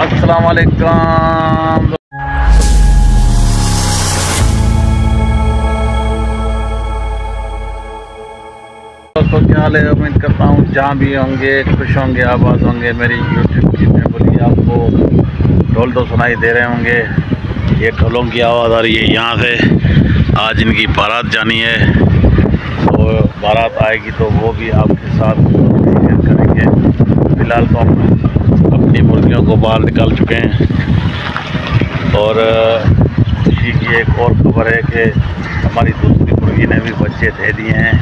अस्सलाम वालेकुम दोस्तों, क्या हाल है? उम्मीद करता हूँ जहाँ भी होंगे, खुश होंगे, आबाद होंगे। मेरी यूट्यूब की फैमिली आपको ढोल तो सुनाई दे रहे होंगे। ये ढोलों की आवाज़ आ रही है यहाँ से। आज इनकी बारात जानी है। तो बारात आएगी तो वो भी आपके साथ करेंगे। फ़िलहाल तो हम मुर्गियों को बाहर निकाल चुके हैं। और खुशी की एक और खबर है कि हमारी दूसरी मुर्गी ने भी बच्चे दे दिए हैं।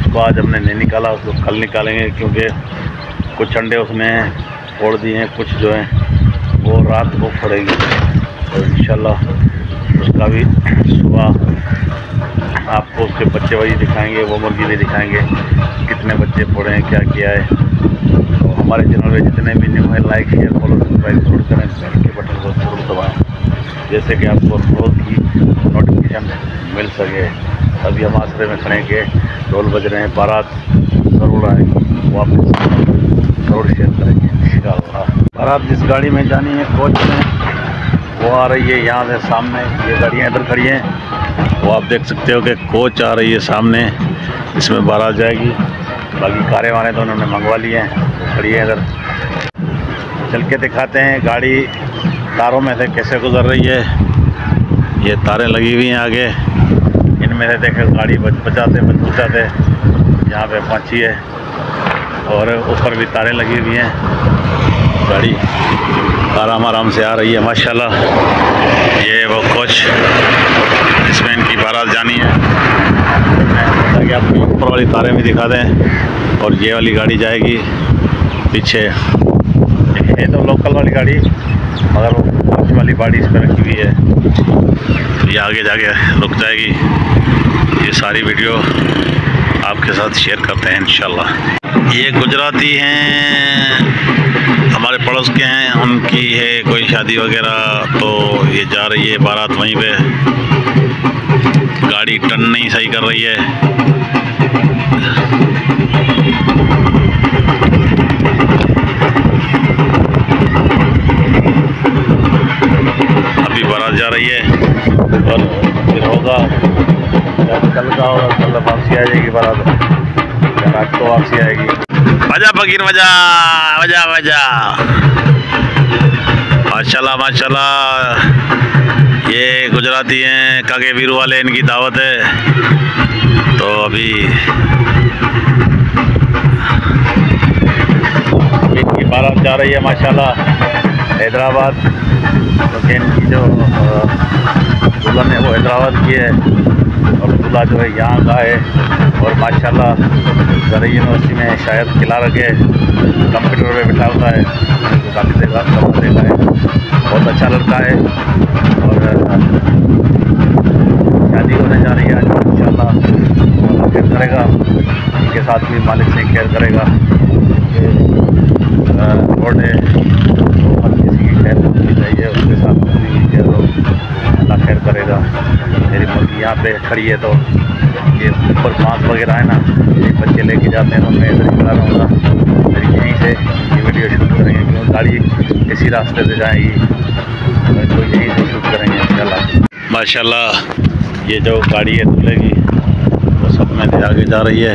उसको आज हमने नहीं निकाला, उसको कल निकालेंगे क्योंकि कुछ अंडे उसने फोड़ दिए हैं, कुछ जो हैं, वो रात को फोड़ेगी। तो इन उसका भी सुबह आपको उसके बच्चे वही दिखाएँगे, वो मुर्गी भी दिखाएँगे, कितने बच्चे फोड़े हैं, क्या किया है। हमारे चैनल में जितने भी न्यू है लाइक शेयर फॉलो सब्सक्राइब ज़रूर करें। बेल के बटन को ज़रूर दबाएँ। जैसे कि आपको रोज़ की नोटिफिकेशन मिल सके। अभी हम आसरे में खड़े के ढोल बज रहे हैं, बारात ज़रूर आएगी वो आपके ज़रूर शेयर करेंगे बारात जिस गाड़ी में जानी है, कोच में, वो आ रही है यहाँ से सामने। ये गाड़ियाँ इधर खड़ी हैं। वो आप देख सकते हो कि कोच आ रही है सामने। इसमें बारात जाएगी। बाकी कारें वारे तो उन्होंने मंगवा लिए हैं। खड़ी है इधर चल के दिखाते हैं गाड़ी, तारों में से कैसे गुजर रही है। ये तारें लगी हुई हैं आगे। इनमें से देखे, गाड़ी बच, बचाते बच बचाते यहाँ पे पहुँची है। और ऊपर भी तारें लगी हुई हैं। गाड़ी आराम आराम से आ रही है, माशाल्लाह। ये वो कोच, इसमें इनकी बारात जानी है। ताकि आपको ऊपर वाली तारें भी दिखा दें, और ये वाली गाड़ी जाएगी पीछे। ये तो लोकल वाली गाड़ी, मगर वो वाली गाड़ी इस पर रखी हुई है। तो ये आगे जाके रुक जाएगी। ये सारी वीडियो आपके साथ शेयर करते हैं इन ये गुजराती हैं, हमारे पड़ोस के हैं, उनकी है कोई शादी वगैरह तो ये जा रही है बारात वहीं पे। गाड़ी टर्न नहीं सही कर रही है। अभी बारात जा रही है और फिर होगा। कल का होगा कल वापसी आ जाएगी बारात। रात को वापसी आएगी। मज़ा फकीर, मज़ा मज़ा मज़ा। माशाल्लाह माशाल्लाह। ये गुजराती हैं काके वीरू वाले, इनकी दावत है। तो अभी बारात जा रही है, माशाल्लाह। हैदराबाद तो इनकी जो दुल्हन है, वो हैदराबाद की है। और दूल्हा जो है, यहाँ का है। और माशाल्लाह, जरी यूनिवर्सिटी में शायद खिला रखे कंप्यूटर पे बैठा हुआ है। तो काफ़ी देखा सब देखा है। बहुत अच्छा लड़का है। और शादी होने जा रही है आज केयर करेगा। उनके साथ भी मालिक से केयर करेगा। रोड है तो हर किसी की खैर होनी चाहिए उसके साथ हो अल्लाह खैर करेगा मेरी मुर्गी यहाँ पे खड़ी है तो ये ऊपर बाँस वगैरह है ना ये बच्चे लेके जाते हैं तो मैं इधर खड़ा रहूँगा फिर यहीं से ये वीडियो शूट करेंगे क्योंकि गाड़ी इसी रास्ते से जाएगी तो यहीं से शूट करेंगे इंशाल्लाह माशाल्लाह, ये जो गाड़ी है धुलेगी वो सब में आगे जा रही है।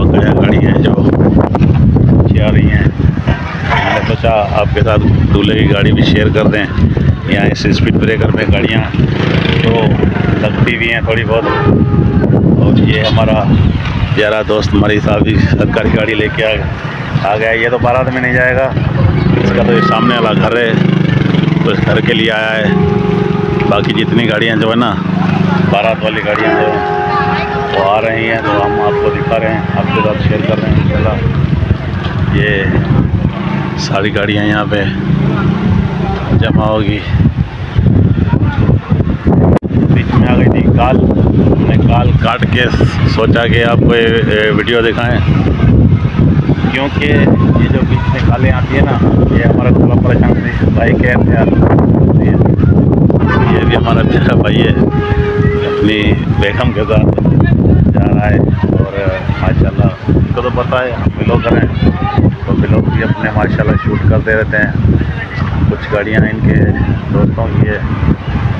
बकरिया गाड़ी है जो आ रही हैं। मैंने सोचा आपके साथ दूल्हे की गाड़ी भी शेयर कर दें। यहाँ इस स्पीड ब्रेकर में गाड़ियाँ तो लगती भी हैं थोड़ी बहुत। और ये हमारा प्यारा दोस्त मरी साहब भी सरकारी गाड़ी लेके आ आ गया। ये तो बारात में नहीं जाएगा। इसका तो ये सामने वाला घर है। तो इस घर के लिए आया है। बाकी जितनी गाड़ियाँ जो है ना, बारात वाली गाड़ियाँ जो वो आ रही हैं तो हम आपको दिखा रहे हैं। आपके साथ शेयर कर रहे हैं। इंशाल्लाह ये सारी गाड़ियाँ यहाँ पे जमा होगी। बीच में आ गई थी काल। हमने काल काट के सोचा कि आपको ये वीडियो दिखाएँ। क्योंकि ये जो बीच में कालें आती है ना, ये हमारा थोड़ा परेशान भाई कह थे यार ये भी हमारा प्यारा भाई है। अपनी बेगम के साथ जा रहा है और, माशाल्लाह, उनको तो पता है, हम बिलो करें लोग भी अपने, माशाल्लाह, शूट करते रहते हैं। कुछ गाड़ियाँ इनके, दोस्तों की है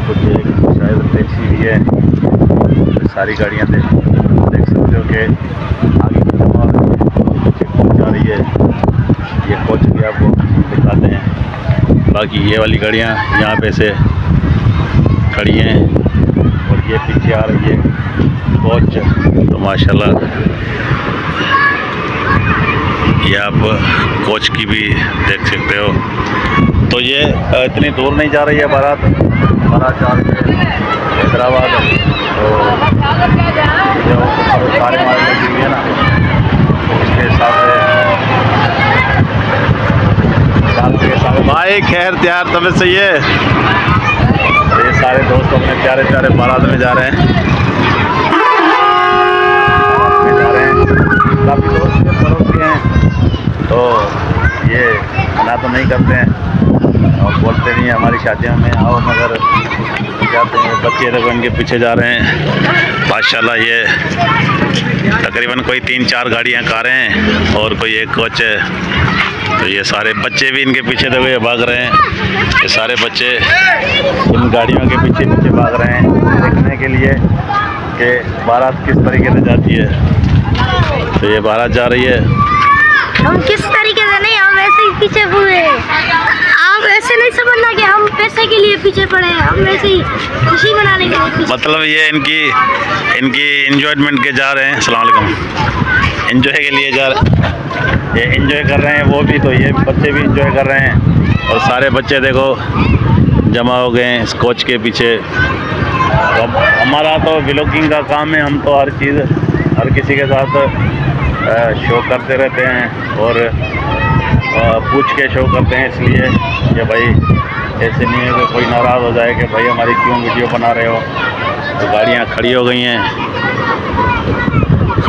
कुछ एक, शायद टैक्सी भी है। सारी गाड़ियाँ देख देख सकते हो कि आगे जा रही है। ये कोच भी आपको दिखाते हैं। बाकी ये वाली गाड़ियाँ यहाँ पे से खड़ी हैं और ये पीछे आ रही है कोच। तो माशाल्लाह ये आप कोच की भी देख सकते हो। तो ये इतनी दूर नहीं जा रही है बारात? बारात जा रही है। हैदराबाद। तो जो सारे माल लगी हुई है ना। उसके हिसाब से भाई खैर त्यार तब सही है तो ये सारे दोस्त अपने प्यारे प्यारे बारात में जा रहे हैं। जा रहे हैं। काफ़ी दोस्त पड़ोस के हैं। तो ये मना तो नहीं करते हैं। और बोलते नहीं हमारी शादियों में, आओ मगर जाते हैं। बच्चे देखो इनके पीछे जा रहे हैं। माशाल्लाह ये तकरीबन कोई तीन चार गाड़ियाँ कारें हैं और कोई एक कोच है तो ये सारे बच्चे भी इनके पीछे देखो ये भाग रहे हैं। ये सारे बच्चे इन गाड़ियों के पीछे पीछे भाग रहे हैं। देखने के लिए कि बारात किस तरीके से जाती है। तो ये बारात जा रही है। हम किस तरीके से नहीं, हम ऐसे ही पीछे हुए आप ऐसे नहीं समझना कि हम पैसे के लिए पीछे पड़े हैं, हम ऐसे ही खुशी मनाने के लिए मतलब ये इनकी इनकी इंजॉयमेंट के जा रहे हैं। अस्सलाम इंजॉय के लिए जा रहे ये इंजॉय कर रहे हैं, वो भी तो ये बच्चे भी इंजॉय कर रहे हैं। और सारे बच्चे देखो, जमा हो गए हैं इस कोच के पीछे। तो हमारा तो ब्लॉगिंग का काम है, हम तो हर चीज़, हर किसी के साथ शो करते रहते हैं और पूछ के शो करते हैं इसलिए कि भाई, ऐसे नहीं है कि कोई नाराज़ हो जाए कि भाई हमारी क्यों वीडियो बना रहे हो? तो गाड़ियाँ खड़ी हो गई हैं।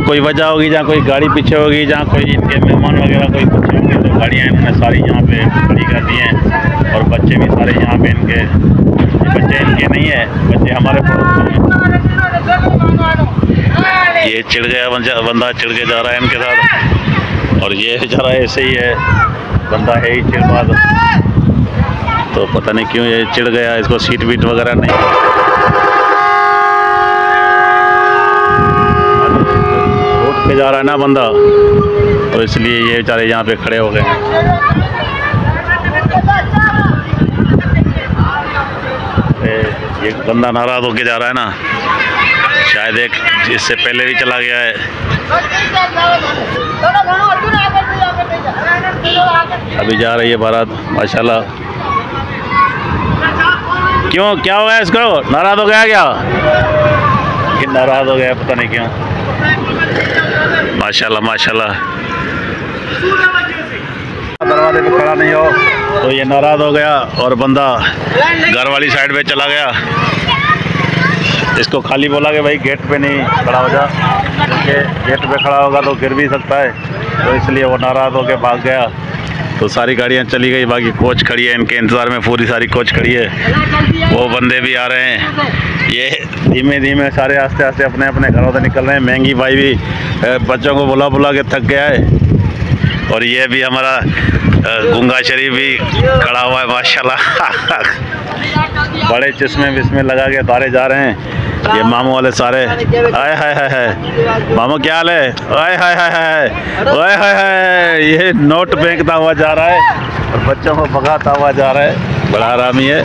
कोई वजह होगी जहाँ कोई गाड़ी पीछे होगी, जहाँ कोई इनके मेहमान वगैरह कोई पीछे होंगे तो गाड़ियाँ इन्होंने सारी यहाँ पे खड़ी कर दी हैं। और बच्चे भी सारे यहाँ पे इनके, बच्चे इनके नहीं है, बच्चे हमारे चिड़ गया बंदा चिड़ के जा रहा है इनके साथ। और ये बेचारा ऐसे ही है, बंदा है ही चिड़बाज तो पता नहीं क्यों ये चिड़ गया, इसको सीट बीट वगैरह नहीं। पे जा रहा है ना बंदा तो इसलिए ये बेचारे यहाँ पे खड़े हो गए ये बंदा नाराज़ होके जा रहा है ना। शायद एक इससे पहले भी चला गया है। अभी जा रही है बारात, माशाल्लाह। क्यों, क्या हो गया इसको? नाराज़ हो गया क्या? नाराज़ हो गया, पता नहीं क्यों। माशाल्लाह माशाल्लाह। दरवाजे पे खड़ा नहीं हो। तो ये नाराज़ हो गया और बंदा घर वाली साइड पे चला गया। इसको खाली बोला कि भाई गेट पे नहीं खड़ा हो जा। क्योंकि गेट पे खड़ा होगा तो गिर भी सकता है। तो इसलिए वो नाराज़ होकर भाग गया। तो सारी गाड़ियाँ चली गई, बाकी कोच खड़ी है। इनके इंतज़ार में पूरी सारी कोच खड़ी है। वो बंदे भी आ रहे हैं। ये धीमे धीमे सारे आस्ते आस्ते अपने अपने घरों से निकल रहे हैं। महँगी भाई भी बच्चों को बुला बुला के थक गया है। और ये भी हमारा गंगा शरीफ भी खड़ा हुआ है, माशाल्लाह। बड़े चश्मे बिस्मे लगा के तारे जा रहे हैं। ये मामू वाले सारे। आए, हाय हाय हाय। मामू, क्या हाल है? आए, हाय हाय हाय आए हाय हाय। ये नोट फेंकता हुआ जा रहा है और बच्चों को भगाता हुआ जा रहा है। बड़ा आरामी है।